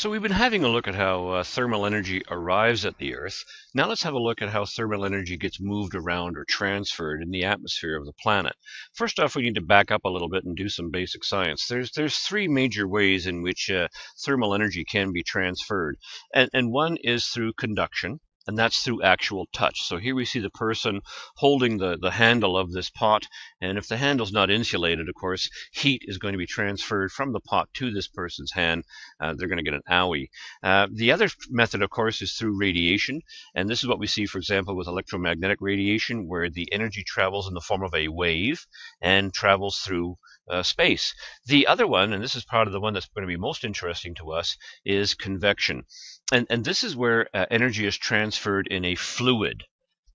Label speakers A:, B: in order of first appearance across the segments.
A: So we've been having a look at how uh, thermal energy arrives at the Earth. Now let's have a look at how thermal energy gets moved around or transferred in the atmosphere of the planet. First off, we need to back up a little bit and do some basic science. There's there's three major ways in which uh, thermal energy can be transferred, and, and one is through conduction and that's through actual touch. So here we see the person holding the, the handle of this pot, and if the handle's not insulated, of course, heat is going to be transferred from the pot to this person's hand. Uh, they're going to get an owie. Uh, the other method, of course, is through radiation, and this is what we see, for example, with electromagnetic radiation, where the energy travels in the form of a wave and travels through uh, space. The other one, and this is part of the one that's going to be most interesting to us, is convection. And, and this is where uh, energy is transferred in a fluid.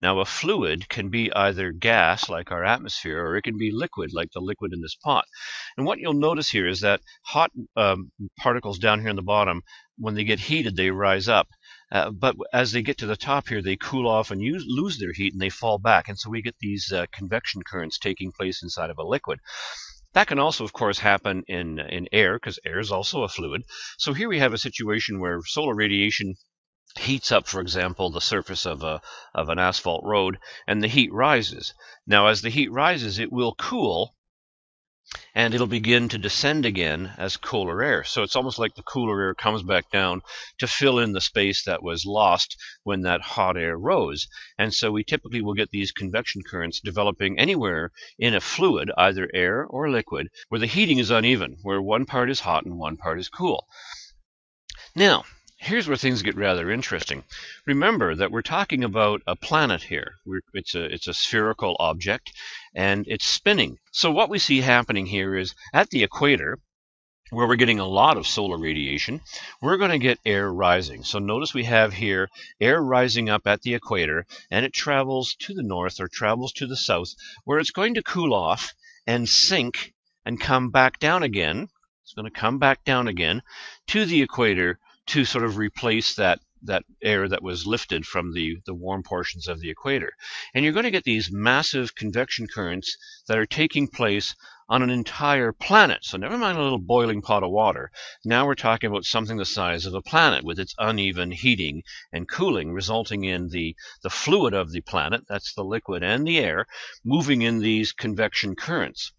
A: Now, a fluid can be either gas, like our atmosphere, or it can be liquid, like the liquid in this pot. And what you'll notice here is that hot um, particles down here in the bottom, when they get heated, they rise up. Uh, but as they get to the top here, they cool off and use, lose their heat and they fall back. And so we get these uh, convection currents taking place inside of a liquid. That can also, of course, happen in, in air, because air is also a fluid. So here we have a situation where solar radiation heats up, for example, the surface of, a, of an asphalt road, and the heat rises. Now, as the heat rises, it will cool and it'll begin to descend again as cooler air. So it's almost like the cooler air comes back down to fill in the space that was lost when that hot air rose. And so we typically will get these convection currents developing anywhere in a fluid, either air or liquid, where the heating is uneven, where one part is hot and one part is cool. Now, here's where things get rather interesting. Remember that we're talking about a planet here. We're, it's, a, it's a spherical object, and it's spinning. So what we see happening here is at the equator, where we're getting a lot of solar radiation, we're going to get air rising. So notice we have here air rising up at the equator, and it travels to the north or travels to the south, where it's going to cool off and sink and come back down again. It's going to come back down again to the equator to sort of replace that that air that was lifted from the, the warm portions of the equator. And you're going to get these massive convection currents that are taking place on an entire planet. So never mind a little boiling pot of water. Now we're talking about something the size of a planet with its uneven heating and cooling resulting in the, the fluid of the planet, that's the liquid and the air, moving in these convection currents.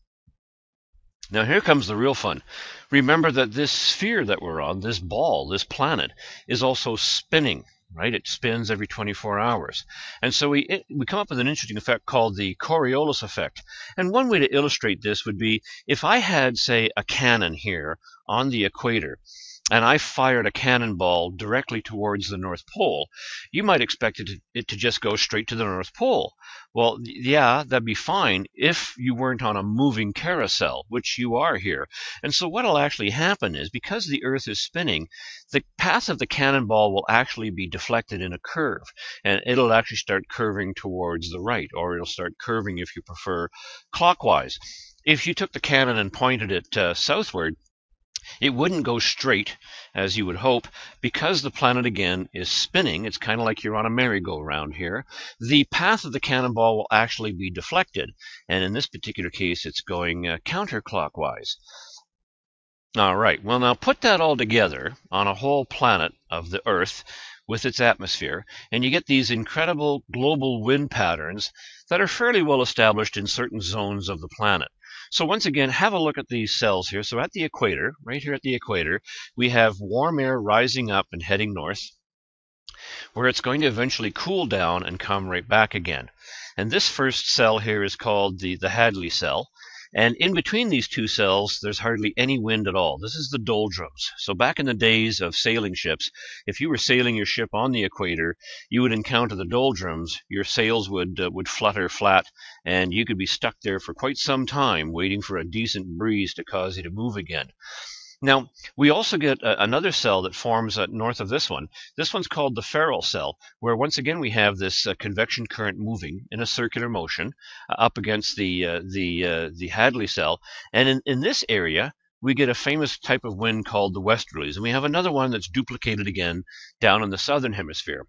A: Now here comes the real fun. Remember that this sphere that we're on, this ball, this planet, is also spinning, right? It spins every 24 hours. And so we, it, we come up with an interesting effect called the Coriolis effect. And one way to illustrate this would be if I had, say, a cannon here on the equator, and I fired a cannonball directly towards the North Pole, you might expect it to, it to, just go straight to the North Pole. Well, yeah, that'd be fine if you weren't on a moving carousel, which you are here. And so what'll actually happen is because the Earth is spinning, the path of the cannonball will actually be deflected in a curve, and it'll actually start curving towards the right, or it'll start curving, if you prefer, clockwise. If you took the cannon and pointed it uh, southward, it wouldn't go straight, as you would hope, because the planet again is spinning. It's kind of like you're on a merry-go-round here. The path of the cannonball will actually be deflected, and in this particular case, it's going uh, counterclockwise. All right, well, now put that all together on a whole planet of the Earth with its atmosphere, and you get these incredible global wind patterns that are fairly well established in certain zones of the planet. So once again, have a look at these cells here. So at the equator, right here at the equator, we have warm air rising up and heading north, where it's going to eventually cool down and come right back again. And this first cell here is called the, the Hadley cell. And in between these two cells, there's hardly any wind at all. This is the doldrums. So back in the days of sailing ships, if you were sailing your ship on the equator, you would encounter the doldrums. Your sails would uh, would flutter flat, and you could be stuck there for quite some time waiting for a decent breeze to cause you to move again. Now, we also get a, another cell that forms uh, north of this one. This one's called the Ferrel cell, where once again we have this uh, convection current moving in a circular motion uh, up against the uh, the uh, the Hadley cell. And in, in this area, we get a famous type of wind called the westerlies. And we have another one that's duplicated again down in the southern hemisphere.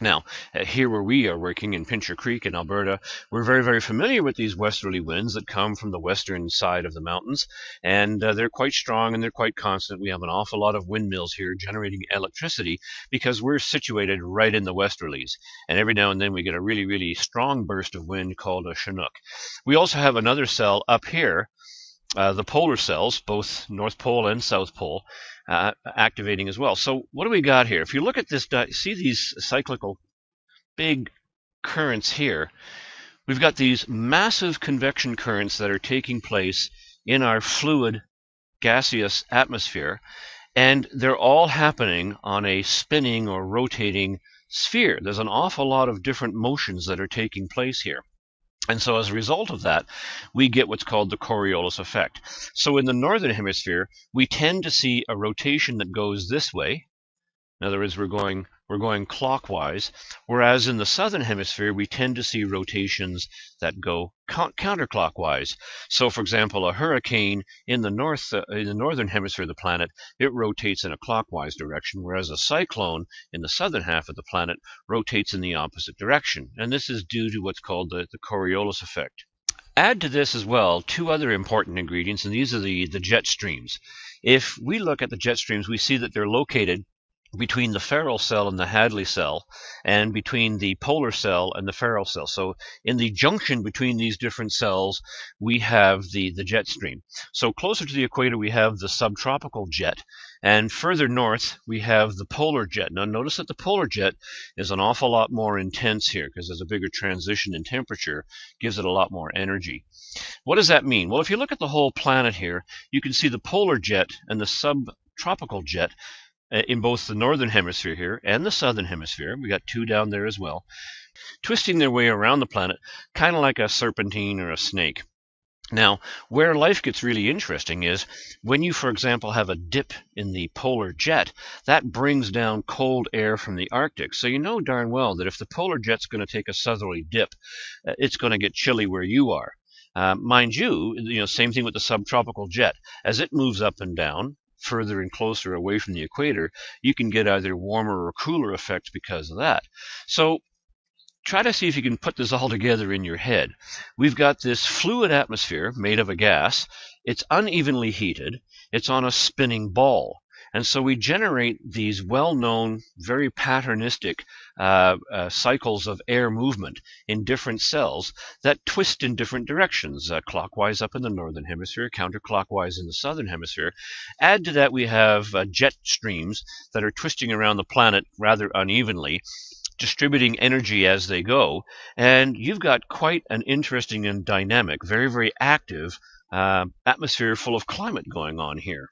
A: Now, uh, here where we are working in Pincher Creek in Alberta, we're very, very familiar with these westerly winds that come from the western side of the mountains, and uh, they're quite strong and they're quite constant. We have an awful lot of windmills here generating electricity because we're situated right in the westerlies, and every now and then we get a really, really strong burst of wind called a Chinook. We also have another cell up here uh, the polar cells, both North Pole and South Pole, uh, activating as well. So what do we got here? If you look at this, see these cyclical big currents here, we've got these massive convection currents that are taking place in our fluid gaseous atmosphere, and they're all happening on a spinning or rotating sphere. There's an awful lot of different motions that are taking place here. And so as a result of that, we get what's called the Coriolis effect. So in the northern hemisphere, we tend to see a rotation that goes this way. In other words, we're going we're going clockwise, whereas in the southern hemisphere we tend to see rotations that go counterclockwise. So, for example, a hurricane in the north, uh, in the northern hemisphere of the planet, it rotates in a clockwise direction, whereas a cyclone in the southern half of the planet rotates in the opposite direction. And this is due to what's called the, the Coriolis effect. Add to this as well two other important ingredients, and these are the, the jet streams. If we look at the jet streams, we see that they're located between the Ferrel cell and the Hadley cell, and between the polar cell and the Ferrel cell. So in the junction between these different cells, we have the, the jet stream. So closer to the equator, we have the subtropical jet, and further north, we have the polar jet. Now notice that the polar jet is an awful lot more intense here because there's a bigger transition in temperature, gives it a lot more energy. What does that mean? Well, if you look at the whole planet here, you can see the polar jet and the subtropical jet in both the northern hemisphere here and the southern hemisphere. We got two down there as well, twisting their way around the planet, kind of like a serpentine or a snake. Now, where life gets really interesting is when you, for example, have a dip in the polar jet, that brings down cold air from the Arctic. So you know darn well that if the polar jet's going to take a southerly dip, uh, it's going to get chilly where you are. Uh, mind you, you know, same thing with the subtropical jet. As it moves up and down, further and closer away from the equator, you can get either warmer or cooler effects because of that. So try to see if you can put this all together in your head. We've got this fluid atmosphere made of a gas. It's unevenly heated. It's on a spinning ball. And so we generate these well-known, very patternistic uh, uh, cycles of air movement in different cells that twist in different directions, uh, clockwise up in the northern hemisphere, counterclockwise in the southern hemisphere. Add to that we have uh, jet streams that are twisting around the planet rather unevenly distributing energy as they go. And you've got quite an interesting and dynamic, very, very active uh, atmosphere full of climate going on here.